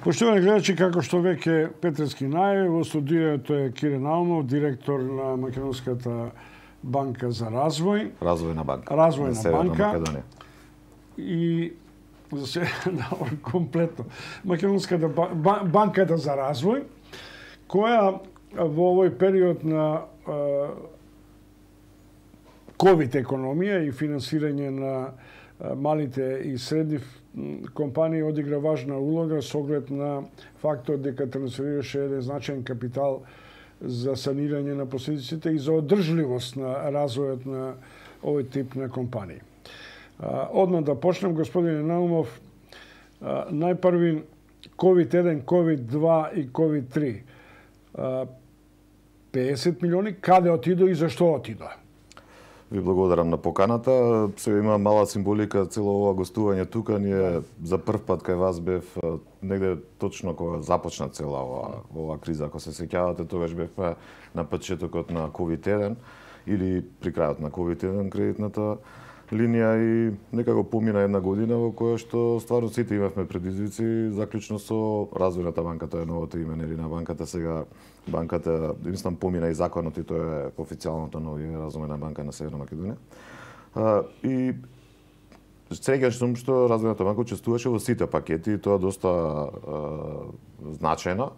Поштовани гледачи, како што веќе Петрески најави, во студиото е Кирен Алмов, директор на Македонската банка за развој. Развојна банка. Развојна банка. Македонија. И за се комплетно. Македонската банката за развој, која во овој период на ковид економија и финансирање на малите и средни компанија одигра важна улога со оглед на фактот дека трансферираше еден значаен капитал за санирање на последиците и за одржливост на развојот на овој тип на компании. Одма да почнем, господине Наумов, најпрви COVID-1, COVID-2 и COVID-3. 50 милиони, каде отидо и зашто отидо? Ви благодарам на поканата. Се има мала символика цело ова гостување тука. Ние за прв пат кај вас бев негде точно кога започна цела ова, ова криза. Ако се сеќавате, тогаш бевме на почетокот на COVID-1 или при крајот на COVID-1 кредитната линија и некако помина една година во која што стварно сите имавме предизвици, заклучно со Развојната банка, тоа е новото име нели на банката сега. Банката, мислам, помина и законот и тоа е официјалното ново име Развојна банка на Северна Македонија. А, и среќен сум што Развојната банка учествуваше во сите пакети и тоа доста а, значајно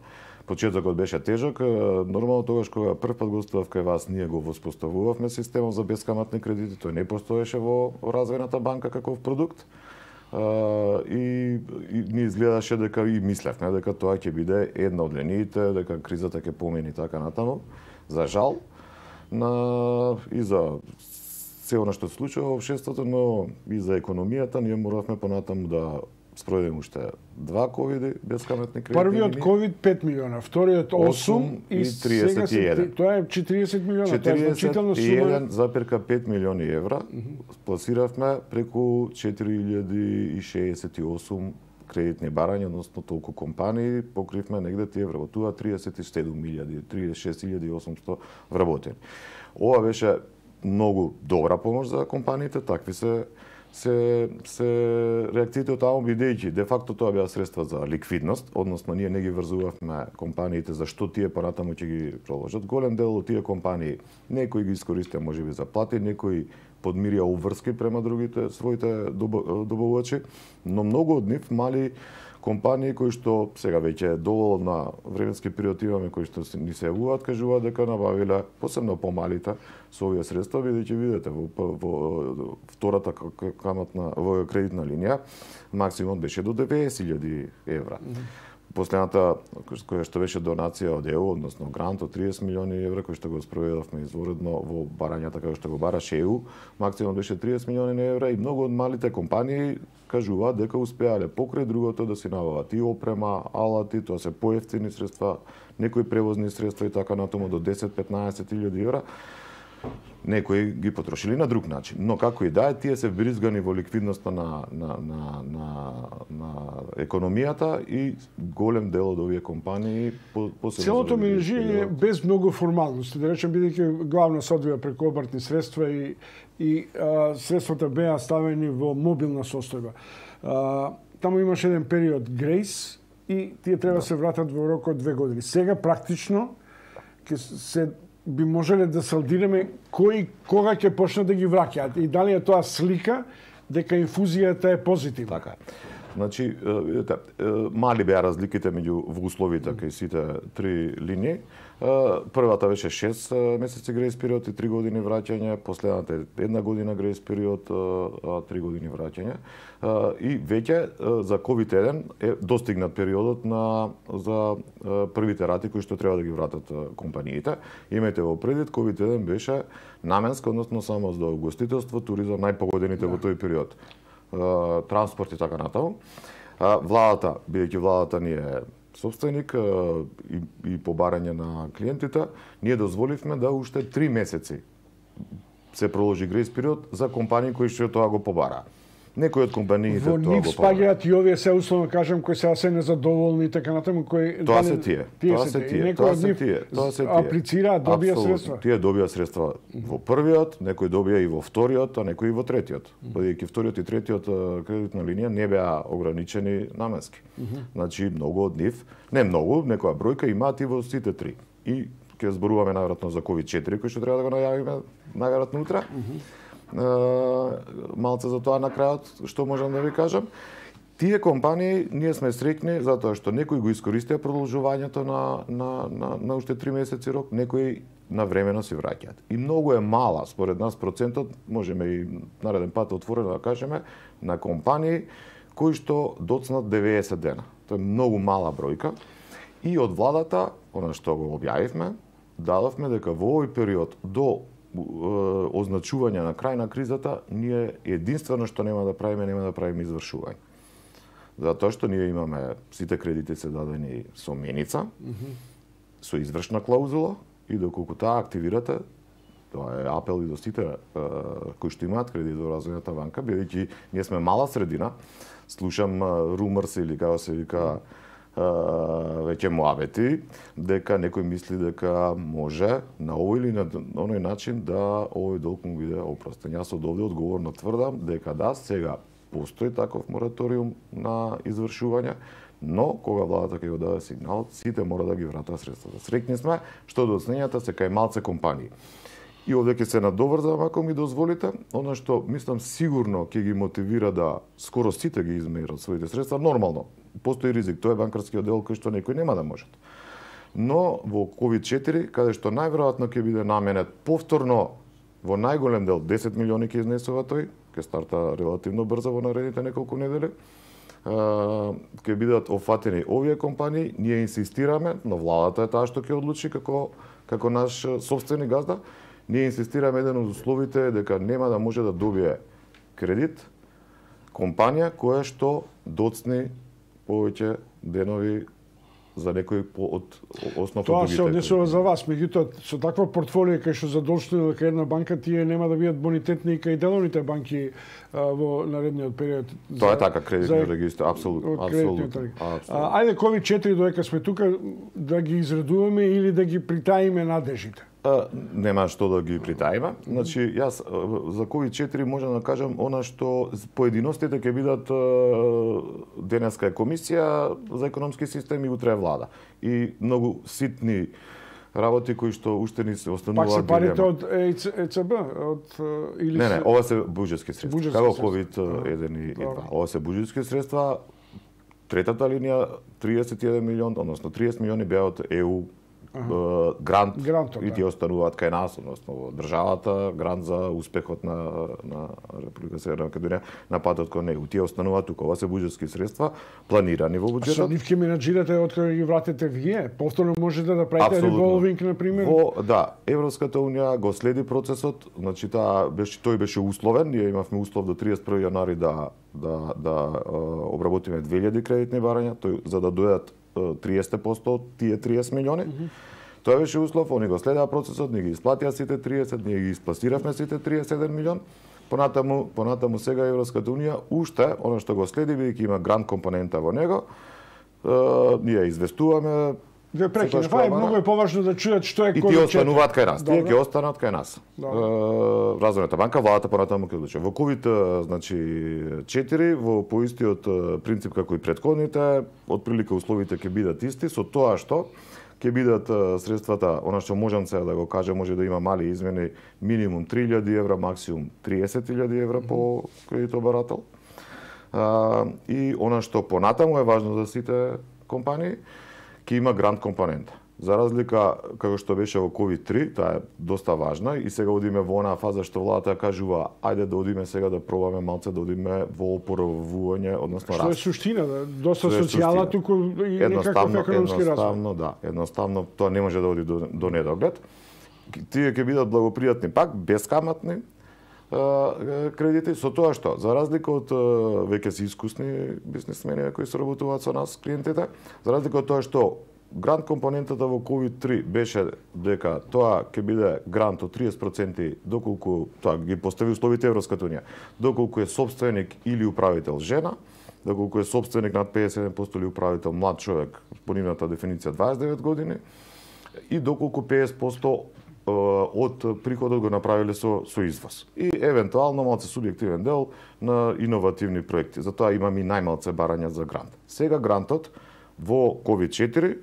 почетокот беше тежок. Нормално тогаш кога прв пат гостував кај вас, ние го воспоставувавме системот за бескаматни кредити, тој не постоеше во развојната банка каков продукт. и, и ни изгледаше дека и мислевме дека тоа ќе биде една од линиите, дека кризата ќе помени така натаму. За жал, на и за се она што се случува во општеството, но и за економијата ние моравме понатаму да спроведен уште два ковиди бескаметни кредити. Првиот ковид 5 милиона, вториот 8, 8 и 31. Сега тоа е 40 милиона, 40 тоа е значително сума. 41,5 милиони евра mm -hmm. пласиравме преку 4068 кредитни барања, односно толку компании, покривме негде тие вработува 37.000, 36.800 вработени. Ова беше многу добра помош за компаниите, такви се се се реакциите од таму бидејќи де факто тоа беа средства за ликвидност, односно ние не ги врзувавме компаниите за што тие понатаму ќе ги проложат. Голем дел од тие компании некои ги искористија можеби за плати, некои подмирија уврски према другите своите добавувачи, но многу од нив мали компании кои што сега веќе доволно на временски период имаме кои што ни се јавуваат кажуваат дека набавиле посебно помалите со овие средства бидејќи видите во, во, во втората каматна во кредитна линија максимум беше до 90.000 евра. Mm -hmm Последната која што беше донација од ЕУ, односно грант од 30 милиони евра кој што го спроведовме изворедно во барањата како што го бараше ЕУ, максимум беше 30 милиони евра и многу од малите компании кажуваат дека успеале покрај другото да си набават и опрема, алати, тоа се поевтини средства, некои превозни средства и така натаму до 10-15 евра некои ги потрошили на друг начин. Но како и да е, тие се бризгани во ликвидноста на, на, на, на, на економијата и голем дел од овие компании по, Целото менеджирање без многу формалности, да речем бидејќи главно се одвија преку обртни средства и и а, средствата беа ставени во мобилна состојба. А, таму имаше еден период грейс и тие треба да се вратат во рок од две години. Сега практично ќе се би можеле да салдираме кои кога ќе почне да ги враќаат и дали е тоа слика дека инфузијата е позитивна. Така значи, е. Значи, видите, мали беа разликите меѓу во условите кај сите три линии. Првата беше 6 месеци грейс период и 3 години враќање, последната е една година грейс период, а 3 години враќање. И веќе за COVID-1 е достигнат периодот на за првите рати кои што треба да ги вратат компаниите. Имајте во предвид COVID-1 беше наменска, односно само за угостителство, туризам најпогодените да. во тој период. Транспорт и така натаму. Владата, бидејќи владата ни е собственик и, и по барање на клиентите, ние дозволивме да уште три месеци се проложи грейс период за компании кои што тоа го побара. Некои од компаниите Во тоа нив спаѓаат и овие се условно кажам кои се се незадоволни и така натаму кои Тоа се тие. Тоа се тие. некои Тоа се тие. Тоа се тие. Аплицираат, добија Апсолутно. средства. Тие добија средства во првиот, некои добија и во вториот, а некои и во третиот. Бидејќи вториот и третиот кредитна линија не беа ограничени наменски. Значи многу од нив, не многу, некоја бројка имаат и во сите три. И ќе зборуваме најверојатно за COVID-4 кој што треба да го најавиме најверојатно утре. Малце за тоа на крајот што можам да ви кажам. Тие компании ние сме срекни затоа што некои го искористија продолжувањето на на на на уште три месеци рок, некои на времено си враќаат. И многу е мала според нас процентот, можеме и нареден пат отворено да кажеме, на компании кои што доцнат 90 дена. Тоа е многу мала бројка. И од владата, она што го објавивме, дадовме дека во овој период до означување на крај на кризата, ние единствено што нема да правиме, нема да правиме извршување. Затоа што ние имаме сите кредити се дадени со меница, со извршна клаузула и доколку таа активирате, тоа е апел и до сите е, кои што имаат кредит во развојната банка, бидејќи ние сме мала средина, слушам руморс или како се вика е, веќе муабети, дека некој мисли дека може на овој или на оној начин да овој долг му биде опростен. Јас од овде одговорно тврдам дека да, сега постои таков мораториум на извршување, но кога владата ќе го даде сигнал, сите мора да ги вратат средствата. Срекни сме што до оценењата се кај малце компании. И овде ќе се надоврзам ако ми дозволите, она што мислам сигурно ќе ги мотивира да скоро сите ги измерат своите средства, нормално. Постои ризик, тоа е банкарскиот дел кој што некој нема да можат. Но во COVID-4, каде што најверојатно ќе биде наменет повторно во најголем дел 10 милиони ќе изнесува тој, ќе старта релативно брзо во наредните неколку недели. ќе бидат офатени овие компании, ние инсистираме, но владата е таа што ќе одлучи како како наш собствени газда, ние инсистираме еден од условите дека нема да може да добие кредит компанија која што доцни повеќе денови за некој по, од основно Тоа се однесува за вас, меѓутоа со таква портфолио кај што задолжствено дека една банка тие нема да бидат бонитетни кај деловните банки а, во наредниот период. Тоа за- е така апсолутно, кредитниот апсолутно. регистар. апсолутно. А, ајде COVID-4 додека сме тука да ги изредуваме или да ги притаиме надежите. А, нема што да ги притаиме. Значи, јас за COVID-4 можам да кажам она што поединостите ќе бидат денеска е комисија за економски систем и утре е влада. И многу ситни работи кои што уште ни се Пак се остануваат парите од ЕЦ, ЕЦБ, од или Не, не, ова се буџетски средства. Буџетски Како средства. COVID 1 и 2. Добро. Ова се буџетски средства. Третата линија 31 милион, односно 30 милиони беа од ЕУ грант Грантот, и да. тие остануваат кај нас, односно во државата, грант за успехот на на Република Северна Македонија на патот кон ЕУ. Тие остануваат тука. Ова се буџетски средства планирани во Со буџетот. нив ќе менаџирате од кога ги вратите вие. Повторно можете да правите револвинг на пример. Во, да, Европската унија го следи процесот, значи таа беше тој беше условен, ние имавме услов до 31 јанари да да да обработиме 2000 кредитни барања, тој за да дојдат 30% од тие 30 милиони. Mm -hmm. Тоа беше услов, они го следаа процесот, ние ги исплатија сите 30, ние ги испласиравме сите 31 милион. Понатаму, понатаму сега Европската унија уште она што го следи бидејќи има грант компонента во него, е, ние известуваме Ве прекинав, кога многу е поважно да чујат што е И COVID-4. тие остануваат кај нас. Тие ќе останат кај нас. Е, Развојната банка, владата понатаму ќе одлучи. Во ковид е, значи 4 во поистиот е, принцип како и претходните, отприлика условите ќе бидат исти со тоа што ќе бидат е, средствата, она што можам сега да го кажам, може да има мали измени, минимум 3000 евра, максимум 30.000 евра по кредитобарател. А, и она што понатаму е важно за сите компании, ќе има грант компонента. За разлика како што беше во COVID-3, таа е доста важна и сега одиме во онаа фаза што владата кажува ајде да одиме сега да пробаме малце да одиме во опоравување, односно Што е суштина, да, доста социјала туку и некаков економски развој. едноставно, да, едноставно тоа не може да оди до, до недоглед. Тие ќе бидат благопријатни пак, бескаматни кредити, со тоа што, за разлика од веќе се искусни бизнисмени кои се работуваат со нас, клиентите, за разлика од тоа што грант компонентата во COVID-3 беше дека тоа ќе биде грант од 30% доколку тоа ги постави условите Европската унија, доколку е собственик или управител жена, доколку е собственик над 57% или управител млад човек, по нивната дефиниција 29 години, и доколку 50% од приходот го направиле со со извоз. И евентуално малце субјективен дел на иновативни проекти. Затоа имам и најмалце барања за грант. Сега грантот во COVID-4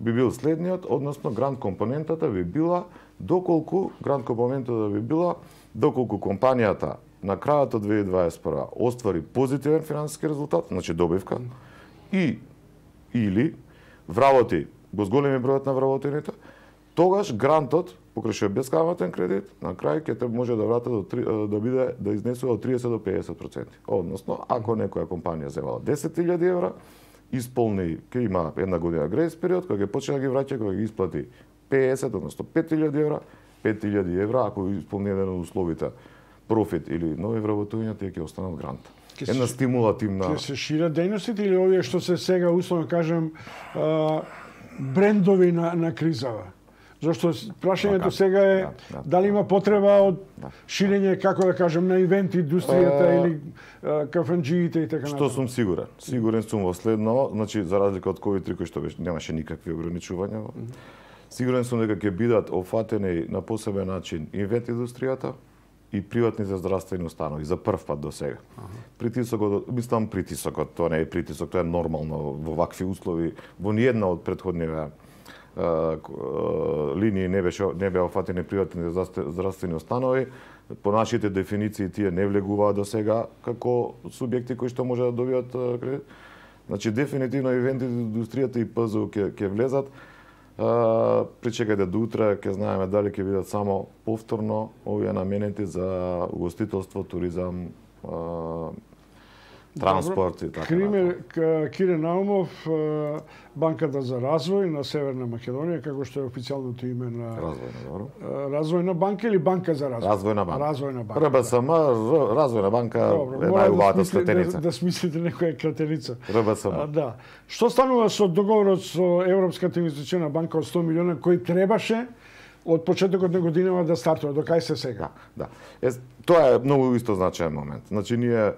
би бил следниот, односно грант компонентата би била доколку грант компонентата би била доколку компанијата на крајот од 2021 оствари позитивен финансиски резултат, значи добивка, и или вработи го зголеми бројот на вработените, тогаш грантот покрај што е кредит, на крај ќе те може да врата до да биде да изнесува од 30 до 50%. Односно, ако некоја компанија земала 10.000 евра, исполни, ќе има една година грейс период, кога ќе почне да ги враќа, кога ги исплати 50, односно 5000 евра, 5000 евра, ако исполни еден од условите профит или нови вработувања, тие ќе останат грант. Една стимулативна... Ќе се шират дејностите или овие што се сега, условно кажем, брендови на, на кризава? Зашто прашањето сега е да, да, дали има потреба од да, ширење, како да кажем, на ивент индустријата или кафанџиите и така Што сум сигурен? Сигурен сум во следно, значи за разлика од COVID-3 кој што беше немаше никакви ограничувања. Mm -hmm. Сигурен сум дека ќе бидат офатени на посебен начин ивент индустријата и приватните здравствени установи за прв пат до сега. Uh -huh. Притисокот, мислам притисокот, тоа не е притисок, тоа е нормално во вакви услови, во ниедна од претходниве линии не беше не беа офатени приватни здравствени установи. По нашите дефиниции тие не влегуваат до сега како субјекти кои што може да добијат кредит. Значи дефинитивно ивентите, индустријата и ПЗУ ќе ќе влезат. причекајте до утре ќе знаеме дали ќе бидат само повторно овие наменети за угостителство, туризам, транспорт и така. Кример, Кире Наумов, Банката за развој на Северна Македонија, како што е официјалното име на Развојна, добро. Развојна банка или Банка за развој? Развојна банка. Развојна банка. РБСМ, Развојна банка добро, е најубавата да скратеница. Да, да смислите некоја кратеница. РБСМ. да. Што станува со договорот со Европската инвестициона банка од 100 милиона кој требаше од почетокот на годинава да стартува, до кај се сега? Да, да. Е, тоа е многу исто значаен момент. Значи ние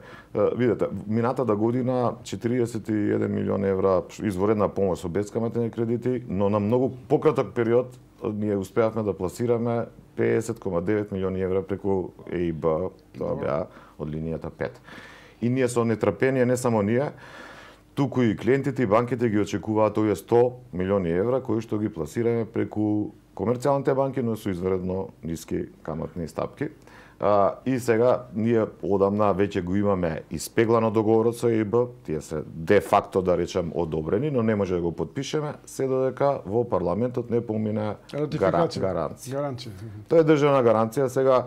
видете, минатата година 41 милион евра изворедна помош со бескаматни кредити, но на многу пократок период ние успеавме да пласираме 50,9 милиони евра преку ЕИБ, тоа беа од линијата 5. И ние со нетрпение, не само ние, туку и клиентите и банките ги очекуваат овие 100 милиони евра кои што ги пласираме преку комерцијалните банки, но со извредно ниски каматни стапки. А, и сега ние одамна веќе го имаме испеглано договорот со ЕИБ, тие се де факто да речем одобрени, но не може да го подпишеме се додека во парламентот не помине гаранција. Гаранција. Тоа е државна гаранција. Сега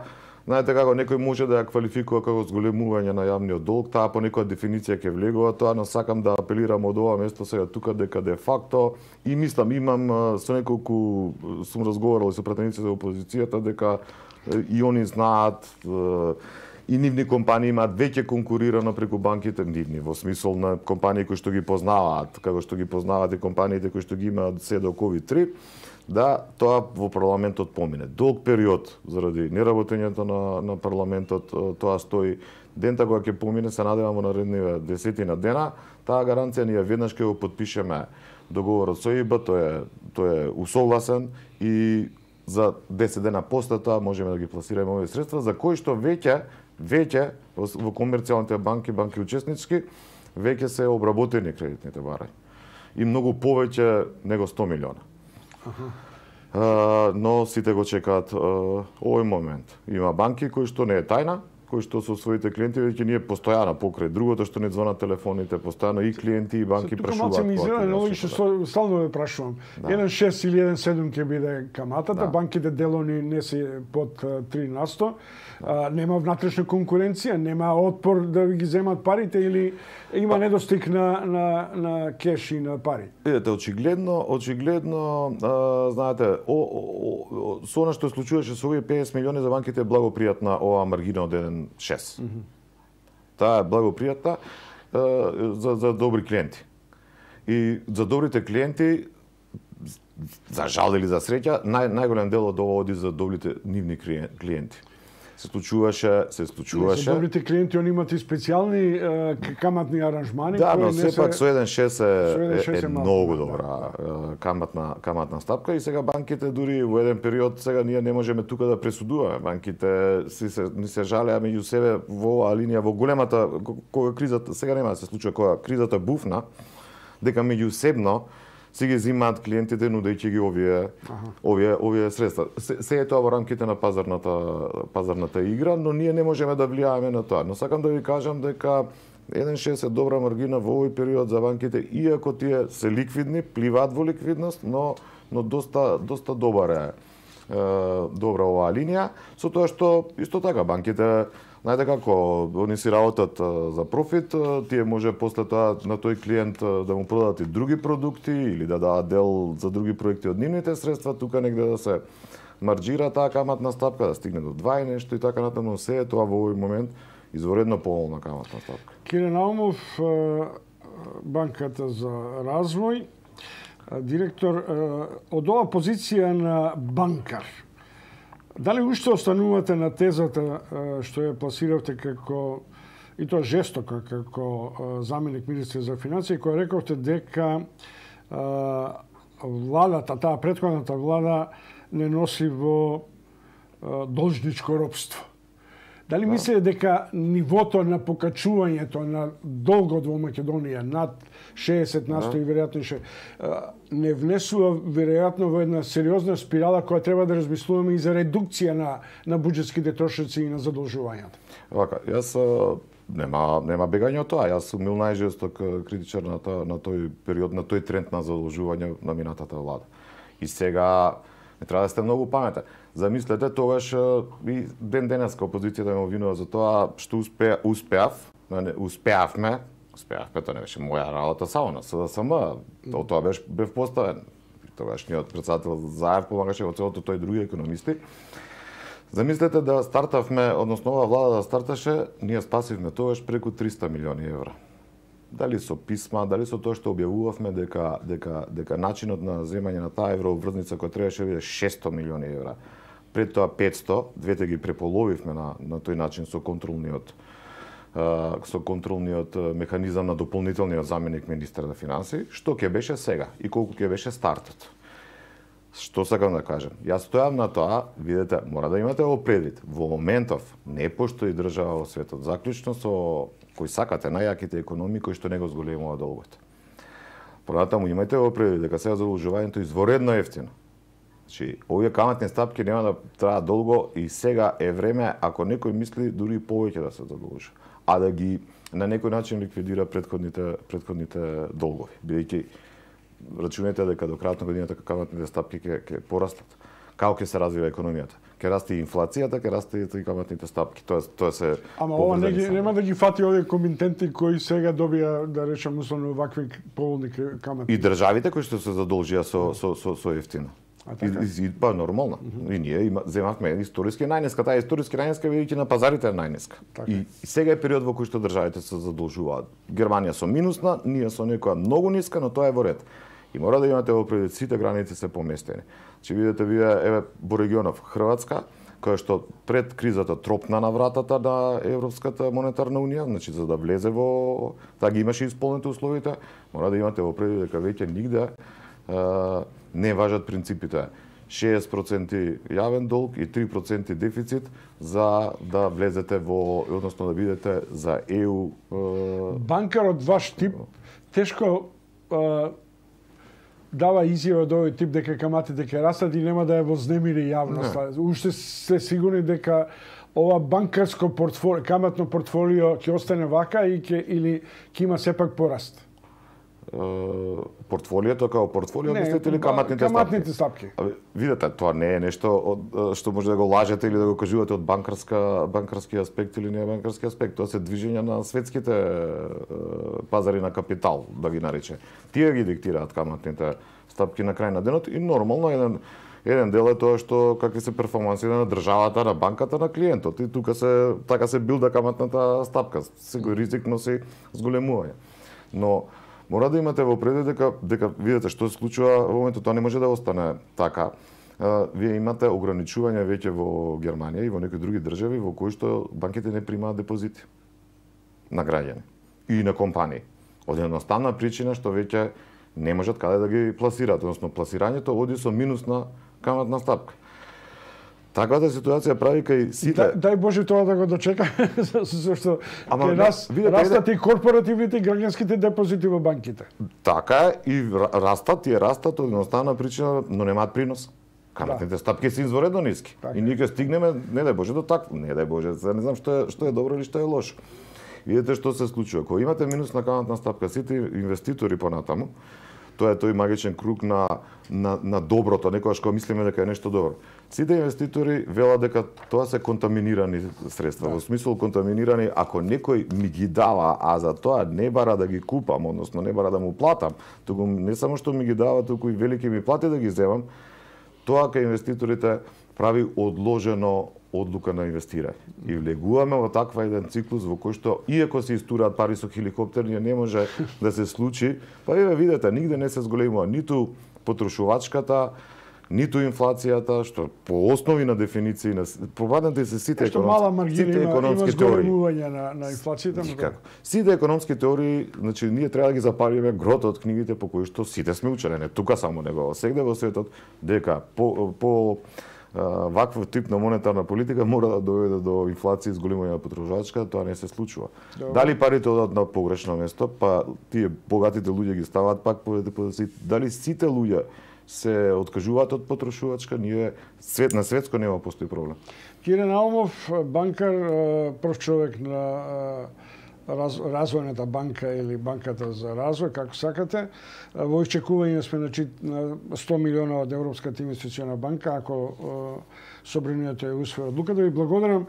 Знаете како некој може да ја квалификува како зголемување на јавниот долг, таа по некоја дефиниција ќе влегува тоа, но сакам да апелирам од ова место сега тука дека де факто и мислам имам со неколку сум разговарал со претениците од опозицијата дека и они знаат и нивни компании имаат веќе конкурирано преку банките нивни во смисол на компании кои што ги познаваат, како што ги познаваат и компаниите кои што ги имаат се до COVID-3 да тоа во парламентот помине. Долг период заради неработењето на, на парламентот, тоа стои дента кога ќе помине, се надевам во наредниве десетина дена, таа гаранција ние веднаш ќе го подпишеме договорот со ИБ, тој е, тој е усогласен и за 10 дена после тоа можеме да ги пласираме овие средства, за кои што веќе, веќе во комерцијалните банки, банки учеснички, веќе се обработени кредитните барања. И многу повеќе него 100 милиона. Uh, но сите го чекаат uh, овој момент. Има банки кои што не е тајна, кои што со своите клиенти веќе ние постојано покрај другото што не звонат телефоните, постојано и клиенти и банки прашуваат. Тука малце ми овој што стално ве прашувам. Да. 1.6 или 1.7 ќе биде каматата, да. банките делони не се под 3 на 100 а, нема внатрешна конкуренција, нема отпор да ги земат парите или има недостиг на, на, на кеш и на пари? Видете, очигледно, очигледно, а, знаете, о, о, о, со она што случуваше со овие 50 милиони за банките е благопријатна оваа маргина од шес Mm -hmm. Таа е благопријатна за, за добри клиенти. И за добрите клиенти за жал или за среќа, нај, најголем дел од ова оди за добрите нивни клиенти се случуваше, се случуваше. За добрите клиенти они имаат и специјални е, каматни аранжмани Да, но сепак со 1.6 е, е, е, многу добра да. каматна каматна стапка и сега банките дури во еден период сега ние не можеме тука да пресудуваме. Банките си се ни се жалеа меѓу себе во оваа линија во големата кога кризата сега нема да се случува кога кризата буфна дека меѓусебно си ги зимаат клиентите нудејќи ги овие овие овие средства. Се, се е тоа во рамките на пазарната пазарната игра, но ние не можеме да влијаеме на тоа. Но сакам да ви кажам дека 1.6 е добра маргина во овој период за банките, иако тие се ликвидни, пливаат во ликвидност, но но доста доста добар е, е добра оваа линија, со тоа што исто така банките Знаете како, они си работат за профит, тие може после тоа на тој клиент да му продадат и други продукти или да дадат дел за други проекти од нивните средства, тука негде да се марџира таа каматна стапка, да стигне до 2 и нешто и така натаму, се е тоа во овој момент изворедно поволна каматна стапка. Кире Наумов, Банката за развој, директор, од оваа позиција на банкар, Дали уште останувате на тезата што ја пласиравте како и тоа жестоко како заменик министер за финансии, која рековте дека владата, таа предходната влада не носи во должничко робство. Дали да. мислите дека нивото на покачувањето на долгот во Македонија над 60 насто да. и веројатно ше не внесува веројатно во една сериозна спирала која треба да размислуваме и за редукција на на буџетските трошоци и на задолжувањата. Вака, јас нема нема бегање од тоа. Јас сум мил најжесток критичар на на тој период, на тој тренд на задолжување на минатата влада. И сега не треба да сте многу паметен Замислете, тогаш и ден денеска опозицијата ме обвинува за тоа што успе, успеав, успеавме, успеавме, тоа не беше моја работа само на СДСМ, то, тоа беше бев поставен. Тогашниот председател Заев помагаше во целото тој други економисти. Замислете да стартавме, односно ова влада да старташе, ние спасивме тогаш преку 300 милиони евра дали со писма, дали со тоа што објавувавме дека дека дека начинот на земање на таа еврообврзница која требаше да биде 600 милиони евра пред тоа 500, двете ги преполовивме на, на тој начин со контролниот со контролниот механизам на дополнителниот заменик министер на финансии, што ќе беше сега и колку ќе беше стартот. Што сакам да кажам? Јас стојам на тоа, видете, мора да имате ово предвид. Во моментов не постои држава во светот, заклучно со кои сакате најјаките економии кои што не го зголемува долгот. Понатаму имајте во предвид дека сега задолжувањето изворедно ефтино Значи, овие каматни стапки нема да траат долго и сега е време, ако некој мисли, дури и повеќе да се задолжи, а да ги на некој начин ликвидира предходните предходните долгови, бидејќи рачунете дека до крајот на годината каматните стапки ќе ќе порастат. Како ќе се развива економијата? Ќе расте инфлацијата, ќе расте и каматните стапки. Тоа тоа се Ама ова не ги, нема да ги фати овие комитенти кои сега добија да речам условно вакви поволни камати. И државите кои што се задолжија со со со, со ефтино. И, и, па нормално. Mm -hmm. И ние има, земавме историски најнеска, таа историски најнеска бидејќи на пазарите е најнеска. Така. И, и сега е период во кој што државите се задолжуваат. Германија со минусна, ние со некоја многу ниска, но тоа е во ред. И мора да имате во предвид сите граници се поместени. Че видите вие еве во регионов Хрватска, која што пред кризата тропна на вратата на Европската монетарна унија, значи за да влезе во таа ги имаше исполнети условите, мора да имате во предвид дека веќе нигде не важат принципите 60% јавен долг и 3% дефицит за да влезете во, односно да бидете за ЕУ. Банкар од ваш тип тешко е, дава изјава од овој тип дека каматите ќе растат и нема да ја вознемири јавноста. Уште сте сигурни дека ова банкарско портфолио, каматно портфолио ќе остане вака и ќе или ќе има сепак пораст? Портфолиото како портфолио мислите или каматните, каматните стапки? стапки? Видете, тоа не е нешто од, што може да го лажете или да го кажувате од банкарска банкарски аспект или не банкарски аспект. Тоа се движења на светските пазари на капитал, да ги нарече. Тие ги диктираат каматните стапки на крај на денот и нормално еден еден дел е тоа што какви се перформанси на државата, на банката, на клиентот. И тука се така се билда каматната стапка. Секој ризик носи зголемување. Но Мора да имате во предвид дека дека видите што се случува во моментот тоа не може да остане така. Вие имате ограничување веќе во Германија и во некои други држави во кои што банките не примаат депозити на граѓани и на компании. Од едноставна причина што веќе не можат каде да ги пласираат, односно пласирањето оди со минусна каматна стапка. Таквата ситуација прави кај сите... Да, дај Боже тоа да го дочекаме, зашто Ама, кај нас видете, растат и корпоративните и граѓанските депозити во банките. Така е и растат и растат од едноставна причина, но немаат принос. Каматните да. стапки се изворедно ниски. Така. И ние ќе стигнеме, не дај Боже, до такво. Не дај Боже, не знам што е, што е добро или што е лошо. Видете што се случува. Кога имате минусна каматна стапка, сите инвеститори понатаму, тоа е тој магичен круг на, на, на доброто, некогаш кога мислиме дека е нешто добро. Сите инвеститори велат дека тоа се контаминирани средства, да. во смисол контаминирани ако некој ми ги дава, а за тоа не бара да ги купам, односно не бара да му платам, туку не само што ми ги дава, туку и велики ми плати да ги земам, тоа кај инвеститорите прави одложено одлука на инвестирање. И влегуваме во таква еден циклус во кој што иако се истураат пари со хеликоптер, не може да се случи. Па еве видете, нигде не се зголемува ниту потрошувачката, ниту инфлацијата, што по основи на дефиниции на пробаднете се сите економски, мала маргина сите економски теории на, на инфлацијата, Како? Сите економски теории, значи ние треба да ги запалиме грото од книгите по кои што сите сме учени, не тука само него, сегде во светот дека по, по ваков тип на монетарна политика мора да доведе до инфлација и зголемување на потребувачка, тоа не се случува. Добре. Дали парите одат на погрешно место, па тие богатите луѓе ги ставаат пак по депозит. Дали сите луѓе се откажуваат од потрошувачка, ние свет на светско нема постои проблем. Кире Наумов, банкар, прв човек на раз, развојната банка или банката за развој, како сакате. Во исчекување сме значи, на 100 милиона од Европската инвестициона банка, ако Собранието е усвои одлука. Да ви благодарам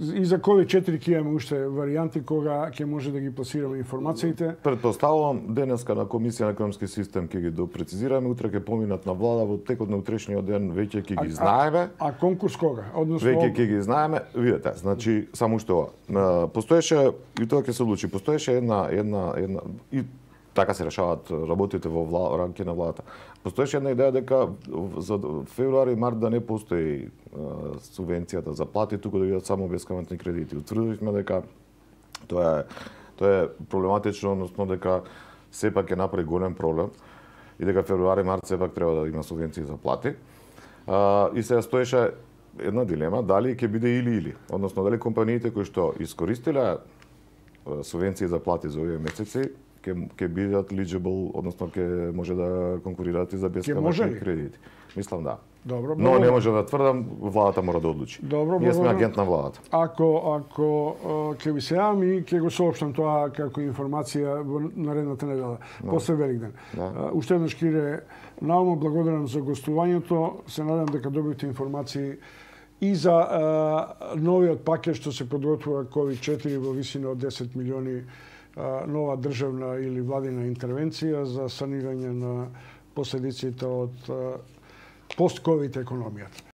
и за кои 4 ќе имаме уште варијанти кога ќе може да ги пласираме информациите. Предпоставувам денеска на комисија на економски систем ќе ги допрецизираме, утре ќе поминат на влада во текот на утрешниот ден веќе ќе ги знаеме. А, а конкурс кога? Односно веќе ќе ги знаеме. Видете, значи само ова. Постоеше и тоа ќе се случи. Постоеше една една една и така се решаваат работите во вла, рамки на владата. Постоеше една идеја дека за февруари и март да не постои субвенцијата за плати, туку да бидат само бескаматни кредити. Утврдивме дека тоа е тоа е проблематично, односно дека сепак е направи голем проблем и дека февруари и март сепак треба да има субвенции за плати. А, и се стоеше една дилема дали ќе биде или или, односно дали компаниите кои што искористиле субвенции за плати за овие месеци ќе ќе бидат eligible, односно ќе може да конкурираат и за бескаматни кредити. Мислам да. Добро, Но не може да тврдам, владата мора да одлучи. Добро, Ние сме агент на владата. Ако ако ќе ви се јавам и ќе го соопштам тоа како информација во наредната недела, да. после Великден. Да. Уште еднаш Кире, наома благодарам за гостувањето. Се надам дека добивте информации и за а, новиот пакет што се подготвува COVID-4 во висина од 10 милиони нова државна или владина интервенција за санирање на последиците од постковид економијата.